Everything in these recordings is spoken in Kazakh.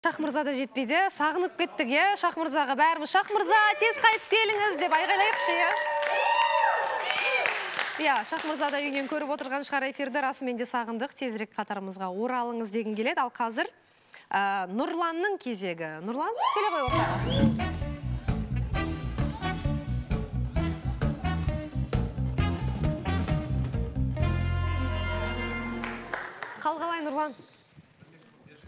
шахмырза да жетпейді. Сағынып кеттік иә? Шахмырзаға бәріміз тез қайтып келіңіз деп айғайлайықшы иә? Иә шахмырза да үйінен көріп отырған шығар. Эфирді расымен де сағындық. Тезірек қатарымызға оралыңыз дегім келеді. Ал қазір нұрланның кезегі. Нұрлан келе ғой ортаға. Қал қалай нұрлан.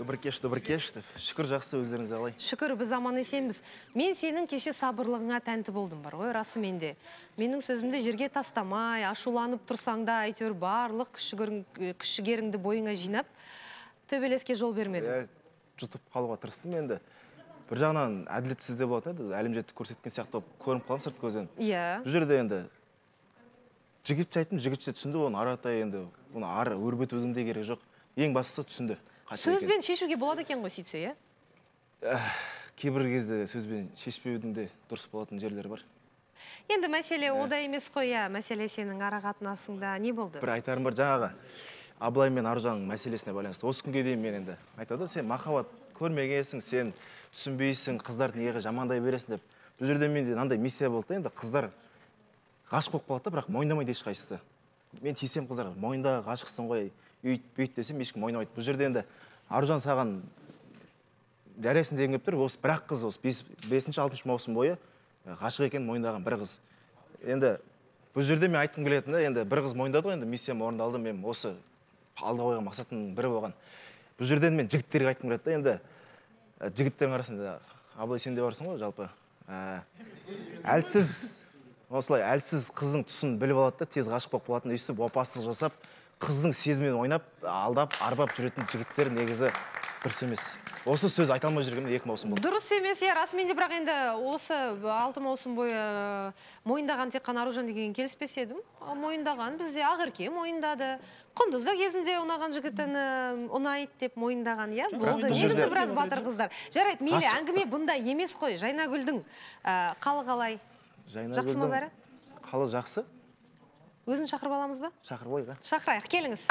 Добрый кеш добрый кеш. Деп шүкір жақсы өздеріңіз қалай шүкір біз аман есенбіз. Мен сенің кеше сабырлығыңа тәнті болдым бар. Ғой расымен де менің сөзімді жерге тастамай ашуланып тұрсаң да әйтеуір барлық күш жігерің- күш жігеріңді бойыңа жинап төбелеске жол бермедің жұтып қалуға тырыстым енді. Бір жағынан әділетсіз де болатын еді. Әлімжетті көрсеткен сияқты болып көрініп қаламын сырт көзден иә. Бұл жерде енді жігіт айттым жігіт те түсінді оны. Ары қаратай енді оны ары өрбітудің де керегі жоқ. Ең бастысы түсінді. Сөзбен шешуге болады екен ғой сөйтсе иә? Кейбір кезде сөзбен шешпеудің де дұрыс болатын жерлері бар. Енді мәселе ода емес қой иә. Мәселе сенің ара қатынасыңда не болды? Бір айтарым бар жаңағы абылай мен аружанның мәселесіне байланысты. Осы күнге дейін мен енді айтады сен махаббат көрмегенсің сен түсінбейсің қыздарды неге жамандай бересің деп. Бұл жерде менде мынандай миссия болды да енді қыздар ғашық болып қалады да бірақ мойындамайды ешқайсысы. Мен тиісемін қыздарға мойында ғашықсың ғой үйт бүйт десем ешкім мойындамайды. Бұл жерде енді аружан саған жарайсың дегім келіп тұр осы бір ақ қыз осы бес, бесінші алтыншы маусым бойы ә, ғашық екенін мойындаған бір қыз. Енді бұл жерде мен айтқым келетіні енді бір қыз мойындады ғой енді миссиям орындалды мен осы алда қойған мақсатымның бірі болған. Бұл жерден мен жігіттерге айтқым келеді да енді ә, жігіттердің арасында абылай сен де барсың ғой жалпы. Ә, әлсіз осылай әлсіз қыздың тұсын біліп алады да тез ғашық болып қалатын өйстіп опасыздық жасап қыздың сезімімен ойнап алдап арбап жүретін жігіттер негізі дұрыс емес. Осы сөз айта алмай жүргеніме екі маусым болды. Дұрыс емес иә расымен де бірақ енді осы алты маусым бойы мойындаған тек қана аружан деген келіспес едім. Мойындаған бізде ақерке мойындады. Құндыз да кезінде ұнаған жігітін ұнайды деп мойындаған иә болды. негізі біраз батыр қыздар. Жарайды мейлі әңгіме бұндай емес қой. Жайнагүлдің ә, қалы қалай? Жақсы ма бәрі? қалы жақсы. Өзін шақырып аламыз ба? Шақырып алайық а? шақырайық келіңіз.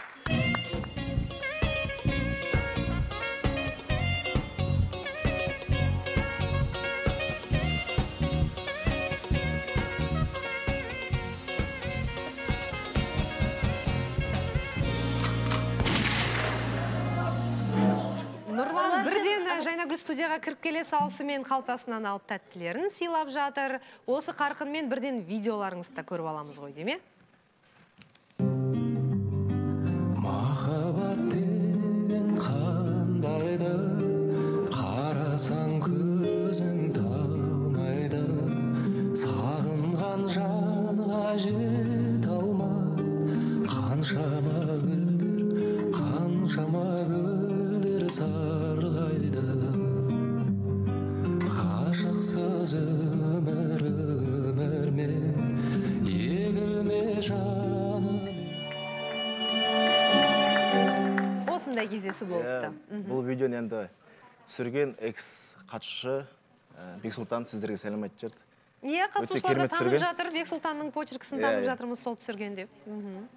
Нұрлан бірден жайнагүл студияға кіріп келе салысымен қалтасынан алып тәттілерін сыйлап жатыр. Осы қарқынмен бірден видеоларыңызды да көріп аламыз ғой деме махаббат деген кездесу болыпты Иә, бұл видеоны енді түсірген экс қатысушы ә, бексұлтан сіздерге сәлем айтып жіберді. Иә қатысушылар да танып жатыр бексұлтанның почеркісін Иә, танып иә. жатырмыз сол түсірген деп. Мгм.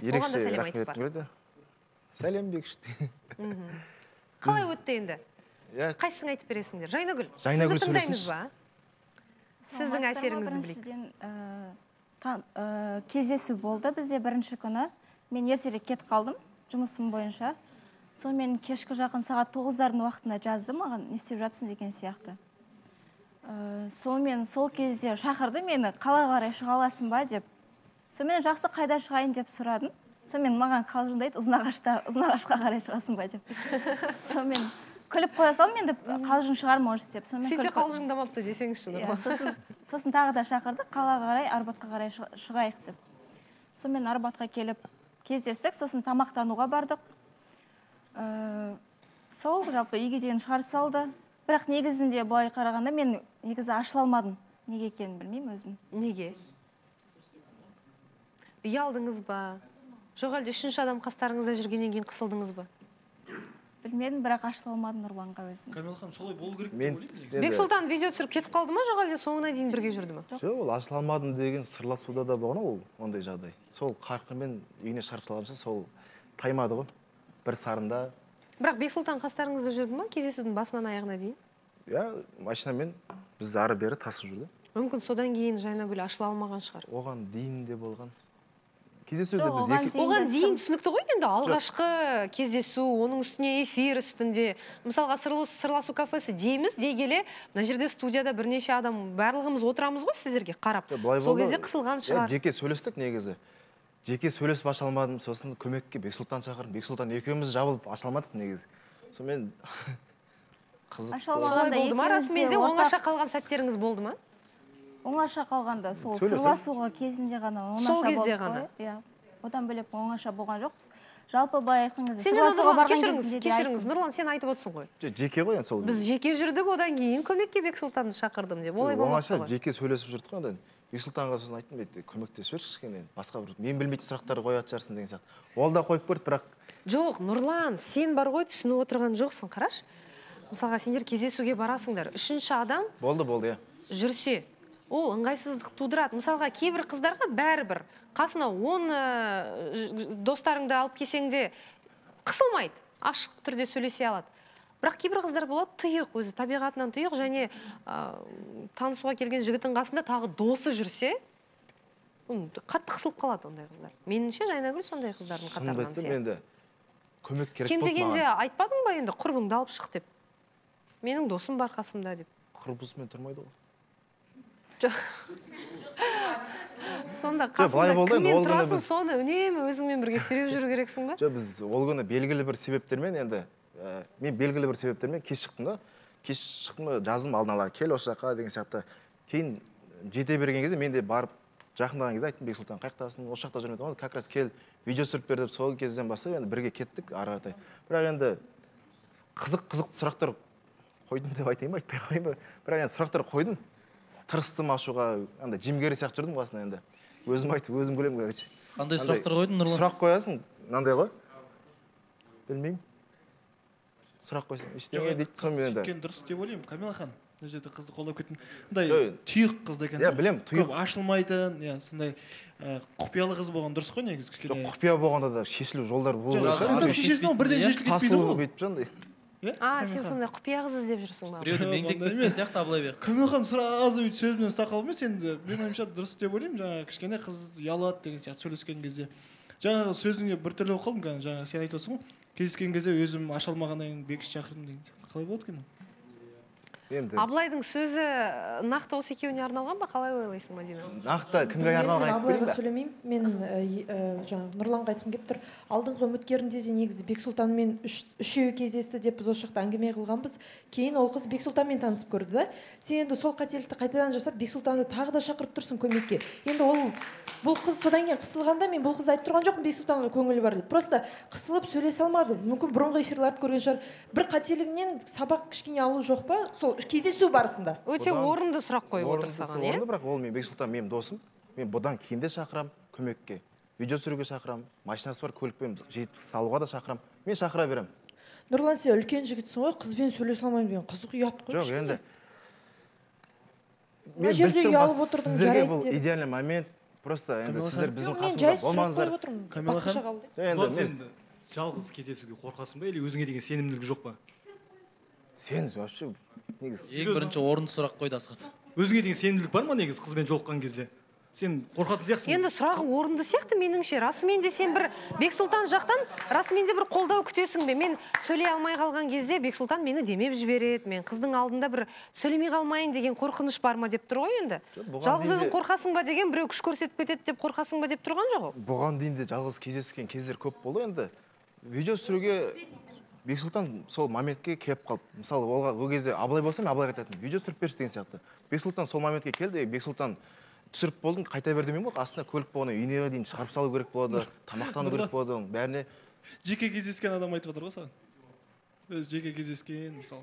да ерекше сәлем рахмет айтып айтқым келеді сәлем бекіш қалай өтті енді? иә. Қайсысын айтып бересіңдер? Жайнагүл Жайнагүл сізді тыңдаймыз ба? Сіздің әсеріңізді білейік. кездесу болды бізде бірінші күні. Мен ертерек кетіп қалдым жұмысым бойынша. Сонымен кешкі жақын сағат тоғыздардың уақытында жазды маған не істеп жатсың деген сияқты. Ә, сонымен сол кезде шақырды мені қалаға қарай шыға аласың ба деп. Сонымен жақсы қайда шығайын деп сұрадым. Сонымен маған қалжыңдайды ұзынағашта ұзынағашқа қарай шығасың ба деп. Сонымен күліп қоя салдым енді қалжың шығар может деп. Сонымен сөйтсе қалжыңдамапты десеңізші Иә, нұрлан сосын, сосын тағы да шақырды қалаға қарай арбатқа қарай шығ- шығайық деп. Сонымен арбатқа келіп кездестік сосын тамақтануға бардық. Ә, сол жалпы үйге дейін шығарып салды. Бірақ негізінде былай қарағанда мен негізі ашыла алмадым. Неге екенін білмеймін өзім. Неге? Ұялдыңыз ба? Жоқ әлде үшінші адам қастарыңызда жүргеннен кейін қысылдыңыз ба? Білмедім бірақ ашыла алмадым нұрланға өзім. Камила ханым солай болу керек деп мен бексұлтан видео түсіріп кетіп қалды ма? Жоқ әлде соңына дейін бірге жүрді ма жоқ. Ол ашыла алмадым деген сырласуда да болған ол ондай жағдай. Сол қарқынмен үйіне шығарып салғанша сол таймады ғой. Бір сарында. Бірақ бексұлтан қастарыңызда жүрді ма? Кездесудің басынан аяғына дейін? Иә машинамен бізді ары бері тасып жүрді. Мүмкін содан кейін жайнагүл ашыла алмаған шығар. Оған дейін де болған. Кездесуде біз оған екі дейін оған де дейін түсінікті ғой енді алғашқы кездесу оның үстіне эфир үстінде. Мысалға сырлас- сырласу кафесі дейміз дей келе мына жерде студияда бірнеше адам барлығымыз отырамыз ғой сіздерге қарап. Сол кезде қысылған шығар. жеке сөйлестік негізі. Жеке сөйлесіп аша алмадым сосын көмекке бексұлтан шақырдым. Бексұлтан екеуміз жабылып аша алмадық негізі. Сонымен қызық Аша болды. ма? расымен де оңаша қалған сәттеріңіз болды ма? Оңаша қалғанда сол сырласуға кезінде ғана Сол оңаша кезде ғана? иә. Одан бөлек оңаша болған жоқпыз. Жалпы былай айтқан кезде кешіріңіз кешіріңіз. нұрлан сен айтып отырсың ғой. Жоқ, жеке ғой енді сол біз жеке жүрдік одан кейін көмекке бексұлтанды шақырдым деп. Олай болмапты оңаша жеке сөйлесіп жүрдік қой бексұлтанға сосын айттым бейті көмектесіп жіберші кішкене басқа бір мен білмейтін сұрақтар қоятын шығарсың деген сияқты. Ол да қойып көрді бірақ жоқ нұрлан сен бар ғой түсініп отырған жоқсың қарашы. Мысалға сендер кездесуге барасыңдар. Үшінші адам болды болды иә. жүрсе ол ыңғайсыздық тудырады. Мысалға кейбір қыздарға бәрібір қасына он ә, достарыңды алып келсең де қысылмайды. Ашық түрде сөйлесе алады. Бірақ кейбір қыздар болады тұйық өзі табиғатынан тұйық және ә, танысуға келген жігіттің қасында тағы досы жүрсе қатты қысылып қалады ондай қыздар. Меніңше жайнагүл сондай қыздардың қатарынан сияқты. енді көмек керек кем дегенде айтпадың ба енді құрбыңды алып шық деп? Менің досым бар қасымда деп. Құрбысымен тұрмайды ғой. Жоқ сонда былай қасыңда болды енді, кіммен ол күні тұрасың біз- соны үнемі өзіңмен бірге сүйреп жүру керексің ба? Жоқ біз ол күні белгілі бір себептермен енді ә, мен белгілі бір себептермен кеш шықтым да. Кеш шықтым да жаздым алдын ала. Кел осы жаққа деген сияқты. Кейін жете берген кезде мен де барып жақындаған кезде айттым бексұлтан қай жақтасың? Осы жақта жүрмін ғой. Как раз кел видео түсіріп бер деп сол кезден бастап енді бірге кеттік ары қаратай. Бірақ енді қызық қызық сұрақтар қойдым деп айтайын ба айтпай ақ қояйын ба? Бірақ енді сұрақтар қойдым. Тырыстым ашуға андай жимгерей сияқты жүрдім басында енді. Өзім айтып өзім күлемін короче. Қандай Андай сұрақтар қойдың нұрлан? сұрақ қоясың мынандай ғой. Білмеймін. Сұрақ қойсаң ештеңе дейді сонымен енді. сөйткен дұрыс деп ойлаймын камила ханым. Мына жерде қызды қолдап кеттім мындай Жоқ, тұйық қызды екен иә, білемін, тұйық. көп ашылмайтын иә сондай құпиялы қыз болған дұрыс қой негізі жоқ кішкене құпия болғанда да шешілу жолдары болу жоқ керек. шешесін ол бірден Иә, шешіліп кетпейді тасылу ғой. бүйтіп жаңағыдай иә а сен сондай құпия қыз іздеп жүрсің ба? Біреуді Жоқ, меңзеп кеткен емес. сияқты абылай бек камила ханым сразу өйтіп сөзбен ұстап қалып емес енді. Менің ойымша дұрыс деп ойлаймын. Жаңағы кішкене қыз ұялады деген сияқты сөйлескен кезде. Жаңағы сөзіңе біртүрлі болып қалдым жаңағы сен айтып отырсың ғой. Кездескен кезде өзім аша алмағаннан кейін бекіш шақырдым деген сияқты. Қалай болады екен ол? Енді абылайдың сөзі нақты осы екеуіне арналған ба? Қалай ойлайсың мадина? Нақты кімге арналған айтып берейін абылайға ба сөйлемеймін. Мен жаңағы нұрланға айтқым келіп тұр. Алдыңғы үміткерінде де негізі бексұлтанмен үш, үшеуі кездесті деп біз осы жақта әңгіме қылғанбыз. Кейін ол қыз бексұлтанмен танысып көрді да. Сен енді сол қателікті қайтадан жасап бексұлтанды тағы да шақырып тұрсың көмекке. Енді ол бұл қыз содан кейін қысылғанда мен бұл қызды айтып тұрған жоқпын бексұлтанға көңілі бар деп. Просто қысылып сөйлесе алмады. Мүмкін бұрынғы эфирларды көрген шығар. Бір қателігінен сабақ кішкене алу жоқ па? Сол кездесу барысында. Өте орынды сұрақ қойып отыр саған иә? орынды бірақ ол мен бексұлтан менің досым. Мен бұдан кейін де шақырамын көмекке. Видео түсіруге шақырамын машинасы бар көлікпен жетіп салуға да шақырамын. Мен шақыра беремін. Нұрлан сен үлкен жігітсің ғой қызбен сөйлесе алмаймын деген қызық ұят қой жоқ енді. Мына жерде ұялып отырдың сіздерге жарайды бұл идеальный момент. Просто енді сіздер біздің қасымызда болмаңыздар. басқаша қабылдаймын енді жалғыз кездесуге қорқасың ба или өзіңе деген сенімділік жоқ па? Сен вообще негізі ең бірінші орынды сұрақ қойды асхат. Өзіңе деген сенімділік бар ма негізі қызбен жолыққан кезде? Сен қорқатын сияқтысың. Енді сұрағы орынды сияқты меніңше. Расымен де сен бір бексұлтан жақтан расымен де бір қолдау күтесің бе? Мен сөйлей алмай қалған кезде бексұлтан мені демеп жібереді. Мен қыздың алдында бір сөйлемей қалмайын деген қорқыныш бар ма деп тұр ғой енді? Жалғыз өзің қорқасың ба деген біреу күш көрсетіп кетеді деп қорқасың ба деп тұрған жоқ ол? Бұған дейін де жалғыз кездескен кездер көп болды енді. Видео түсіруге бексұлтан сол моментке келіп қалды мысалы ол кезде абылай болса мен абылайға айтатынмын видео түсіріп берші деген сияқты. Бексұлтан сол моментке келді бексұлтан түсіріп болдың қайта бер демеймін ғой. Астына көлік болғаннан үйіне дейін шығарып салу керек болады тамақтану керек болады оның бәріне. Жеке кездескен адам айтып жатыр ғой саған. Өзі жеке кездескен мысалы.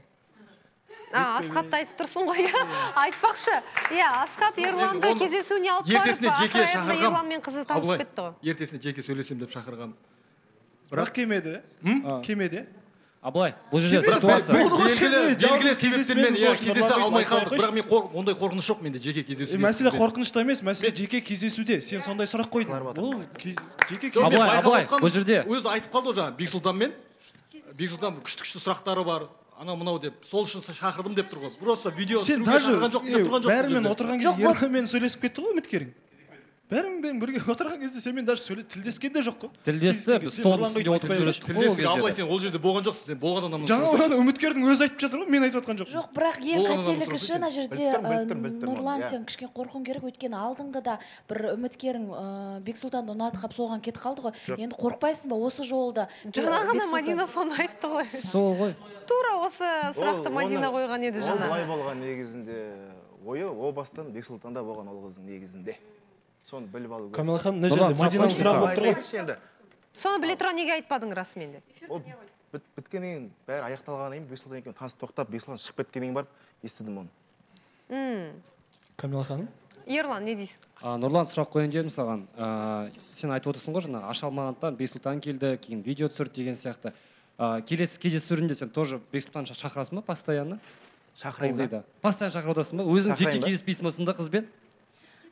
А асхатты айтып тұрсың ғой иә. Айтпақшы. Иә асхат ерланды кездесуіне алып барып ертесіне жеке шақырғам. Ерлан мен қызы танысып кетті ғой. ертесіне жеке сөйлесем деп шақырған бірақ келмеді М? Абылай бұл жерде Келмеді, ситуация бұл- белгілі Жалғыз белгілі кездеспедім, себептермен сол иә үшін кездесе Нұрлан алмай айтпай қалдық. Қойшы. бірақ мен қор- ондай қорқыныш жоқ менде жеке кездесуде мәселе қорқынышта емес мәселе жеке кездесуде. Сен сондай сұрақ қойдың. бұл жеке Абылай, Абылай, бұл жерде- өзі айтып қалды ғой жаңағы бексұлтанмен бексұлтан күшті күшті сұрақтары бар. Анау мынау деп сол үшін шақырдым деп тұр ғой. Просто видео сен даже бәрімен жерде. отырған кезде ерланмен сөйлесіп кетті ғой үміткерің. Бәрімен бірге отырған кезде сенімен даже сөйле тілдескен де жоқ қой тілдесті біз Сен стол нұрланға үстінде отырып айтпай сөйлестік қой ол абылай сен ол жерде болған жоқсың сен болған адамнан жаңа оны үміткердің өзі айтып жатыр ғой мен айтып жатқан жоқпын. Жоқ бірақ ең қателігі шын ана жерде нұрлан иә. сен кішкене қорқуың керек. Өйткені алдыңғыда бір үміткерің ыыы бексұлтанды ұнатып қалып соған кетіп қалды ғой. Енді қорықпайсың ба осы жолы да жаңа ғана мадина соны айтты ғой. Сол ғой. Тура осы сұрақты Ол- мадина қойған еді ол жаңа. былай болған негізінде ойы о бастан бексұлтанда болған ол қыздың негізінде. Соны біліп алу керек. Камила ханым мына жерде сұрағы болып тұр ғой. енді. Соны біле тұра неге айтпадың расымен де ол біт- біткеннен кейін бәрі аяқталғаннан кейін бексұлтан екеуі танысып тоқтап бексұлтан шығып кеткеннен кейін барып естідім оны. Камила ханым? Ерлан не дейсің? А, нұрлан сұрақ қояйын дедім саған. А, сен айтып отырсың ғой жаңа аша алмағандықтан бексұлтан келді кейін видео түсірді деген сияқты. А, келесі кездесуінде сен тоже бексұлтан шақырасың ба постоянно? Шақырайын да. Постоянно шақырып отырасың ба? Өзің жеке кездеспейсің ба сонда қызбен?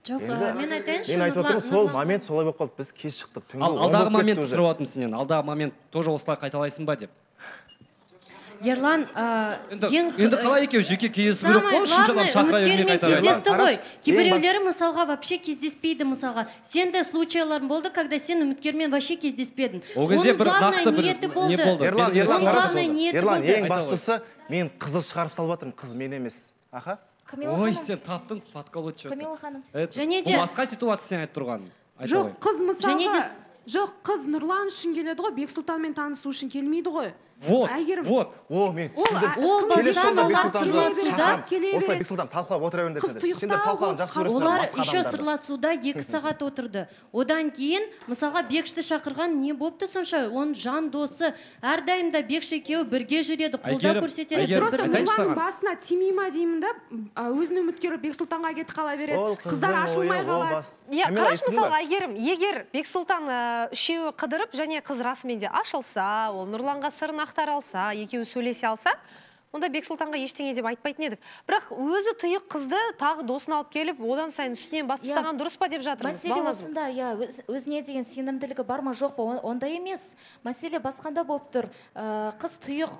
Жоқ мен айтайыншы мен айтып отырмын сол момент солай болып қалды. Біз кеш шықтық түнгі ал алдағы моментті сұрап жатырмын сенен. Алдағы момент тоже осылай қайталайсың ба деп. Ерлан енді қалай екеуі? Жеке кездесу керек қой үшінші адам шақыра бермей кездесті ғой. кейбіреулері мысалға вообще кездеспейді мысалға. Сен де случайларың болды когда сен үміткермен вообще кездеспедің. Ол кезде бір главное нақты бір ниеті не болды. ерлан ерлан ең бастысы мен қызды шығарып салып жатырмын. Қыз мен емес. Аха? Камила ой ханым. сен таптың подколоть что камила ханым. Және де- бұл басқа ситуация сен айтып тұрғаның айта жоқ қыз Және мысалға де жоқ қыз нұрлан үшін келеді ғой бексұлтанмен танысу үшін келмейді ғой. Вот әйгерім вот. О мен ол түсіндім бастан олар сырласуда осылай бексұлтан талқылап отыра беріңдер сендер. Жақсы көресіңдер олар еще сырласуда екі сағат отырды. Одан кейін мысалға бекшті шақырған не болыпты сонша? Оның жан досы. Әрдайым да бекші екеуі бірге жүреді қолдау көрсетеді. Просто саған. басына тимей ма деймін да? Өзінің үміткері бексұлтанға кетіп қала береді. Қыздар ашылмай қалады. иә қарашы мысалға әйгерім егер бексұлтан ә, үшеуі қыдырып және қыз расымен де ашылса ол нұрланға сырын ақтара алса екеуі сөйлесе алса онда бексұлтанға ештеңе деп айтпайтын едік. Бірақ өзі тұйық қызды тағы досын алып келіп одан сайын үстінен бас Иә. тастаған дұрыс па деп жатырмыз? Мәселе осында иә өз- өзіне деген сенімділігі бар ма жоқ па он- ондай емес. Мәселе басқанда болып тұр. Ә, қыз тұйық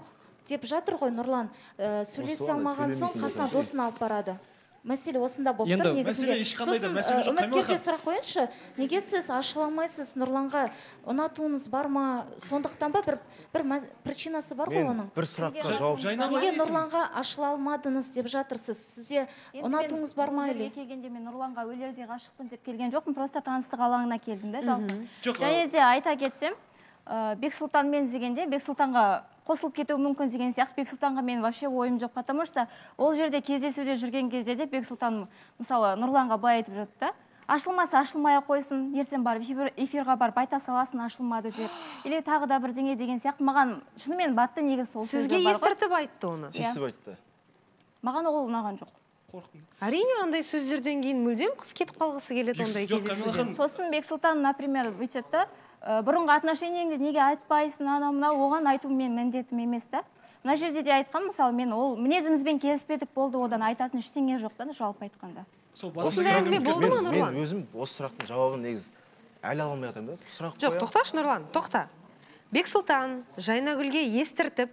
деп жатыр ғой нұрлан. Ә, сөйлесе алмаған соң қасына досын алып барады. Мәселе осында болып тұр негізінде. ешқандай да сосын мәселе жоқ, Камила үміткерге сұрақ қояйыншы. Неге сіз ашыла алмайсыз? Нұрланға ұнатуыңыз бар ма? Сондықтан ба? Бір бір причинасы бар ғой оның. бір сұраққа жауап неге нұрланға ашыла алмадыңыз деп жатырсыз? Сізде ұнатуыңыз бар мен ма или келгенде мен нұрланға өлердей ғашықпын деп келген жоқпын. Просто таныстық алаңына келдім да жалпы. Және де айта кетсем ә, бексұлтанмен дегенде бексұлтанға қосылып кетуі мүмкін деген сияқты. Бексұлтанға менің вообще ойым жоқ потому что ол жерде кездесуде жүрген кезде де бексұлтан мысалы нұрланға былай айтып жатты да ашылмаса ашылмай ақ қойсын ертең барып эфир- эфирға барып айта саласың ашылмады деп или тағы да бірдеңе деген сияқты. Маған шынымен батты негізі сол сізге естіртіп айтты оны? Тиісіп айтты. Маған ол ұнаған жоқ. Әрине андай сөздерден кейін мүлдем қыз кетіп қалғысы келеді ондай кездесуден сосын бексұлтан например бүйтеді да «Ә, бұрынғы отношениеңді неге айтпайсың анау мынау? Оған айту менің міндетім емес та. Мына жерде де айтқан мысалы мен ол мінезімізбен келіспедік болды одан айтатын ештеңе жоқ та жалпы айтқанда. Сол әңгіме болды ма, мен- Нұрлан? мен өзім осы сұрақтың жауабын негізі әлі ала алмай жатырмын да. Сұрақ жоқ тоқташы нұрлан тоқта. Бексұлтан жайнагүлге естіртіп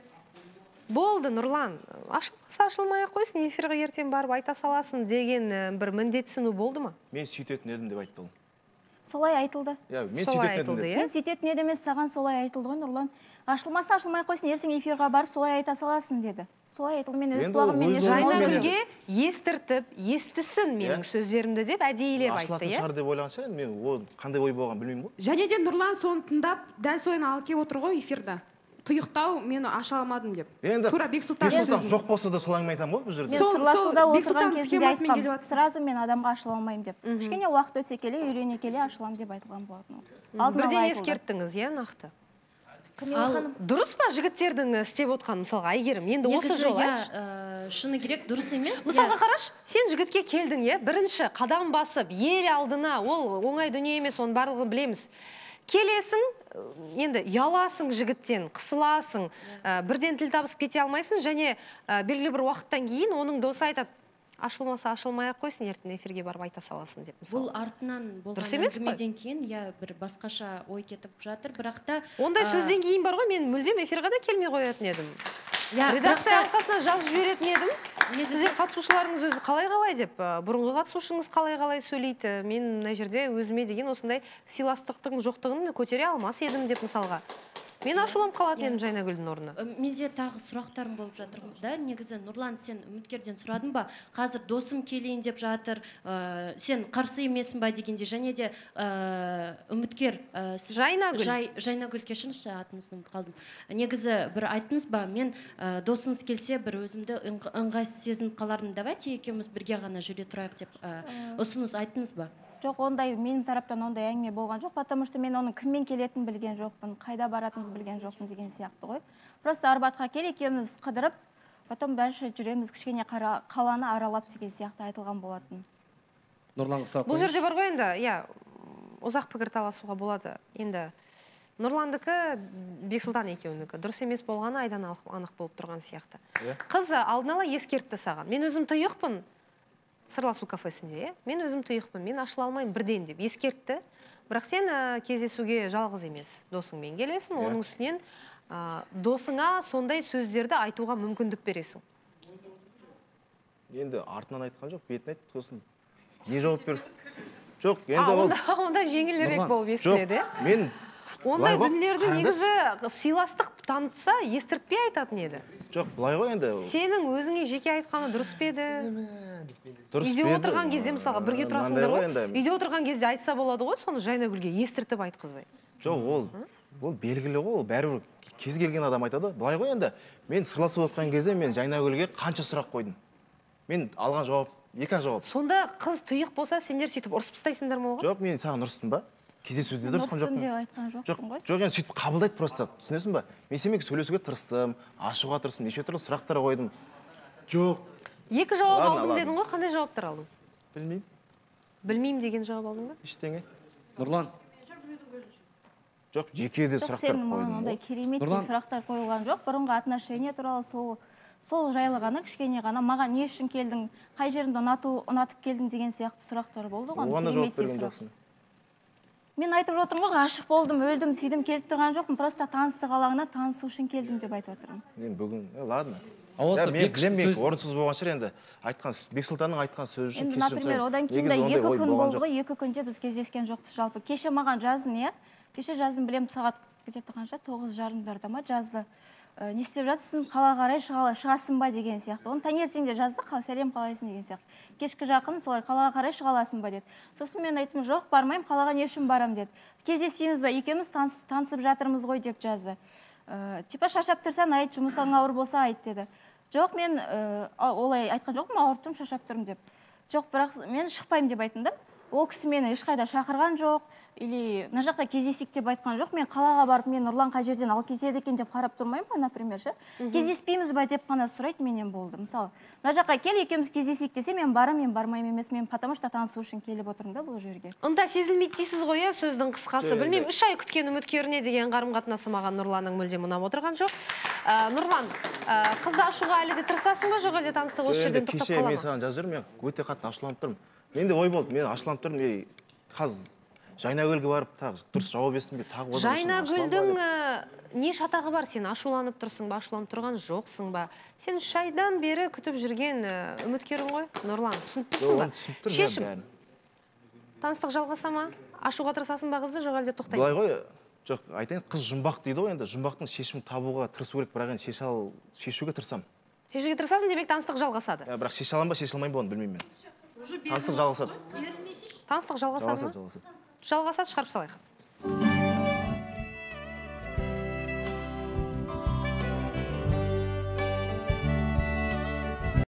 болды нұрлан ашылмаса ашылмай ақ қойсын эфирге ертең барып айта саласың деген ә, бір міндетсіну болды ма? Мен сөйтетін едім деп айтты ол. Солай айтылды. Иә мен солай сөйтетін едім айтылды иә? Мен сөйтетін едім емес саған солай айтылды ғой нұрлан. Ашылмаса ашылмай ақ қойсын ертең эфирға барып солай айта саласың деді. Солай айтылды. Мен өз құлағыммен жайнагүлге естіртіп естісін менің сөздерімді деп әдейілеп айтты ашылатын иә? шығар деп ойлаған шығар енді мен ол қандай ой болғанын білмеймін ғой. Және де нұрлан соны тыңдап дәл алып келіп отыр ғой эфирда. Тұйықтау мені аша алмадым деп. Енді тура бексұлтан жоқ болса да сол әңгімені айтамын ғой бұл жерде? Мен сырласуда отырған айтқанмын сразу мен адамға ашыла алмаймын деп. Кішкене уақыт өте келе үйрене келе ашыламын деп айтылған болатын ол. Бірден ескерттіңіз иә нақты? Ал дұрыс па жігіттердің і, істеп отқан мысалға? Әйгерім енді осы жолы иә, айтшы. ә, шыны керек дұрыс емес мысалға иә. қарашы сен жігітке келдің иә бірінші қадам басып ел алдына ол оңай дүние емес оның барлығын білеміз. Келесің енді ұяласың жігіттен қысыласың ә, бірден тіл табысып кете алмайсың және ә, белгілі бір уақыттан кейін оның досы айтады ашылмаса ашылмай ақ қойсын ертең эфирге барып айта саласың деп бұл мысалы. артынан болған әңгімеден кейін иә бір басқаша ой кетіп жатыр. Бірақ та ондай а, сөзден кейін бар ғой мен мүлдем эфирға да келмей қоятын едім. Иә, редакция алқасына жазып жіберетін едім. Сіздер қатысушыларыңыз өзі қалай қалай деп ә, бұрынғы қатысушыңыз қалай қалай сөйлейді? Мен мына жерде өзіме деген осындай сыйластықтың жоқтығын көтере алмас едім деп мысалға. Мен ашуланып қалатын едім жайнагүлдің орнына. менде тағы сұрақтарым болып жатыр да. Негізі нұрлан сен үміткерден сұрадың ба? Қазір досым келейін деп жатыр ә, сен қарсы емессің ба дегенде және де ә, үміткер ә, сіз Жайнагүл. жай, жайнагүл кешіріңізші атыңызды ұмытып қалдым. Негізі бір айттыңыз ба? Мен ә, досыңыз келсе бір өзімді ыңғ- ыңғайсыз сезініп қалармын. Давайте екеуміз бірге ғана жүре тұрайық деп ә, ұсыныс айттыңыз ба? Жоқ ондай менің тараптан ондай әңгіме болған жоқ потому что мен оның кіммен келетінін білген жоқпын қайда баратынымызды білген жоқпын деген сияқты ғой. Просто арбатқа кел екеуміз қыдырып потом дальше жүреміз кішкене қара- қаланы аралап деген сияқты айтылған болатын. Нұрланға сұрақ бұл жерде бар ғой енді иә ұзақ пікір таласуға болады енді. Нұрландікі бексұлтан екеуінікі дұрыс емес болғаны айдан анық- анық болып тұрған сияқты. Иә. қыз алдын ала ескертті саған. Мен өзім тұйықпын сырласу кафесінде иә мен өзім тұйықпын мен ашыла алмаймын бірден деп ескертті. Бірақ сен ә, кездесуге жалғыз емес досыңмен келесің. Иә. оның үстінен ә, досыңа сондай сөздерді айтуға мүмкіндік бересің. Енді артынан айтқан жоқ бетін айтты сосын не жауап бер жоқ енді ол онда, онда жеңілірек болып естіледі. иә мен ондай дүниелерді негізі сыйластық танытса естіртпей айтатын еді. Жоқ былай ғой енді. Сенің өзіңе жеке айтқаны дұрыс па еді? Дұрыс үйде отырған кезде мысалға бірге тұрасыңдар ғой үйде отырған кезде айтса болады ғой соны жайнагүлге естіртіп айтқызбай. Жоқ ол ол белгілі ғой ол бәрібір кез келген адам айтады. Былай ғой енді мен сырласып отқан кезде мен жайнагүлге қанша сұрақ қойдым? Мен алған жауап екі ақ жауап. Сонда қыз тұйық болса сендер сөйтіп ұрысып тастайсыңдар ма оған? Жоқ мен саған ұрыстым ба? Кездесуде де ұрысқан жоқпын. деп айтқан жоқ жоқпын ғой. жоқ енді сөйтіп қабылдайды просто. Түсінесің ба? Мен сенімен сөйлесуге тырыстым ашуға тырыстым неше түрлі сұрақтар қойдым. Жоқ екі жауап алдым дедің ғой қандай жауаптар алдың? Білмеймін. Білмеймін деген жауап алдың ба? Ештеңе. Нұрлан. Жоқ жеке де сұрақтар сенің маған қойдым ондай кереметтей Нұрлан. сұрақтар қойылған жоқ. Бұрынғы отношение туралы сол сол жайлы ғана кішкене ғана маған не үшін келдің қай жерімді ұнату ұнатып келдің деген сияқты сұрақтар болды ғой оған да жауап берген жоқсың. Мен айтып отырмын ғой ғашық болдым өлдім сүйдім келіп тұрған жоқпын просто таныстық алаңына танысу үшін келдім деп айтып отырмын. Мен бүгін ладно. Осы орынсыз болған шығар енді айтқан бексұлтанның айтқан сөзі үшін енді например одан кейін де екі күн болды ғой екі күнде біз кездескен жоқпыз жалпы. Кеше маған жаздың иә? Кеше жаздым білемін сағат где то қанша? тоғыз жарымдарда ма жазды. «Ә, не істеп жатырсың? Қалаға қарай шыға- шығасың ба деген сияқты. Оны таңертең де жазды «Қал- сәлем қалайсың деген сияқты. Кешкі жақын солай қалаға қарай шыға аласың ба деді. Сосын мен айттым жоқ бармаймын қалаға не үшін барамын деді. Кездеспейміз ба? Екеуміз таныс- танысып жатырмыз ғой деп жазды. «Ә, типа шаршап тұрсаң айт жұмысың ауыр болса айт деді. Жоқ мен ә, олай айтқан жоқпын ауырып тұрмын шаршап тұрмын деп. Жоқ бірақ мен шықпаймын деп айттым да. Ол кісі мені ешқайда шақырған жоқ или мына жақта кездесейік деп айтқан жоқ мен қалаға барып мен нұрлан қай жерден ал кетеді екен деп қарап тұрмаймын ғой например ше? Кездеспейміз ба? деп қана сұрайды менен болды. Мысалы мына жаққа кел екеуміз кездесейік десе мен барамын мен бармаймын емес мен потому что танысу үшін келіп отырмын да бұл жерге ынта сезілмейді дейсіз ғой иә сөздің қысқасы. Білмеймін үш ай күткен үміткеріне деген қарым қатынасы маған нұрланның мүлдем ұнап отырған жоқ. Ә, нұрлан ә, қызды ашуға әлі де тырысасың ба? Жоқ әлде таныстық осы жерден тоқтап кеше қала мен ма саған жазып жүрмін мен өте қатты ашуланып тұрмын. Менде ой болды мен ашуланып тұрмын ей қазір жайнагүлге барып тағы дұрыс жауап естімей тағы одан кейін жайнагүлдің ә, не шатағы бар? Сен ашуланып тұрсың ба ашуланып тұрған жоқсың ба? Сен үш айдан бері күтіп жүрген ә, үміткерің ғой нұрлан. түсініп тұрсың ба? оны түсініп тұрмын шешім. таныстық жалғаса ма ашуға тырысасың ба қызды? Жоқ әлде тоқтайды. Былай ғой жоқ айтайын қыз жұмбақ дейді ғой енді. Жұмбақтың шешімін табуға тырысу керек бірақ енді шеше ал шешуге тырысамын. Шешуге тырысасың демек таныстық жалғасады. Иә бірақ шеше аламын ба шеше алмаймын ба оны білмеймін мен. Таныстық жалғасады. Таныстық жалғасады жалғасады ма? Жалғасады. Жалғасады шығарып салайық.